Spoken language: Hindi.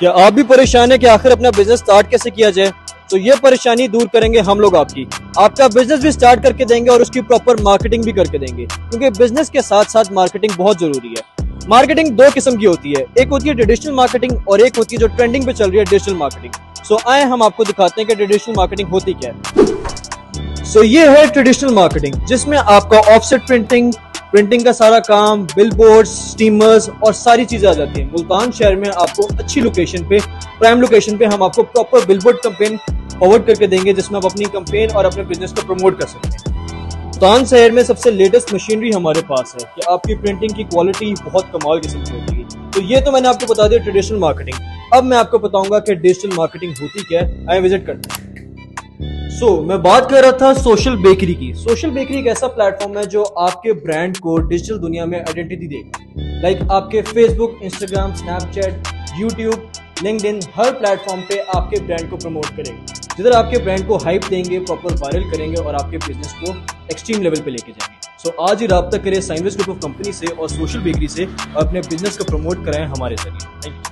क्या आप भी परेशान है कि आखिर अपना बिज़नेस स्टार्ट कैसे किया जाए तो ये परेशानी दूर करेंगे हम लोग आपकी। आपका बिज़नेस भी स्टार्ट करके देंगे और उसकी प्रॉपर मार्केटिंग भी करके देंगे। क्योंकि बिज़नेस के साथ साथ मार्केटिंग बहुत ज़रूरी है। मार्केटिंग दो किस्म की होती है। एक होती है ट्रेडिशनल मार्केटिंग और एक होती है जो ट्रेंडिंग पे चल रही है डिजिटल मार्केटिंग सो आए हम आपको दिखाते हैं कि ट्रेडिशनल मार्केटिंग होती क्या है। सो so, ये है ट्रेडिशनल मार्केटिंग जिसमें आपका ऑफसेट प्रिंटिंग प्रिंटिंग का सारा काम बिल बोर्ड स्टीमर्स और सारी चीज़ें आ जाती हैं। मुल्तान शहर में आपको अच्छी लोकेशन पे प्राइम लोकेशन पे हम आपको proper bill board campaign forward करके देंगे, जिसमें आप अपनी कंपेन और अपने बिज़नेस को प्रमोट कर सकते हैं। मुल्तान शहर में सबसे लेटेस्ट मशीनरी हमारे पास है कि आपकी प्रिंटिंग की क्वालिटी बहुत कमाल किस्म की होती है। तो ये तो मैंने आपको बता दिया ट्रेडिशनल मार्केटिंग अब मैं आपको बताऊँगा कि डिजिटल मार्केटिंग होती क्या है। आए विज़िट करते हैं। सो so, मैं बात कर रहा था सोशल बेकरी की। सोशल बेकरी एक ऐसा प्लेटफॉर्म है जो आपके ब्रांड को डिजिटल दुनिया में आइडेंटिटी देगा। लाइक like आपके Facebook Instagram Snapchat YouTube LinkedIn हर प्लेटफॉर्म पे आपके ब्रांड को प्रमोट करेंगे। जिधर आपके ब्रांड को हाइप देंगे प्रॉपर वायरल करेंगे और आपके बिज़नेस को एक्सट्रीम लेवल पे लेके जाएँगे। सो so, आज ही रब्ता करें साइंस ग्रुप ऑफ़ कंपनी से और सोशल बेकरी से अपने बिज़नेस को प्रमोट कराएँ हमारे ज़रिए। Thank you